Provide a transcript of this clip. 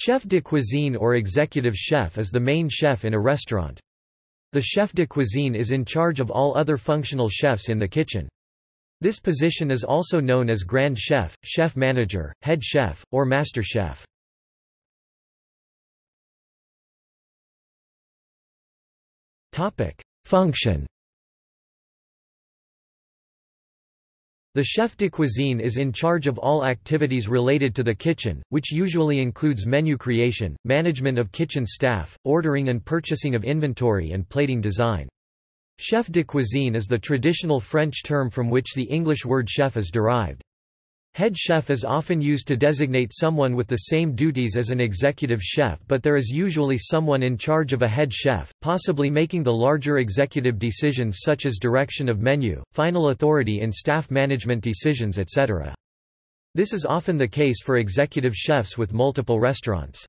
Chef de cuisine or executive chef is the main chef in a restaurant. The chef de cuisine is in charge of all other functional chefs in the kitchen. This position is also known as grand chef, chef manager, head chef, or master chef. Function The chef de cuisine is in charge of all activities related to the kitchen, which usually includes menu creation, management of kitchen staff, ordering and purchasing of inventory and plating design. Chef de cuisine is the traditional French term from which the English word chef is derived. Head chef is often used to designate someone with the same duties as an executive chef but there is usually someone in charge of a head chef, possibly making the larger executive decisions such as direction of menu, final authority in staff management decisions etc. This is often the case for executive chefs with multiple restaurants.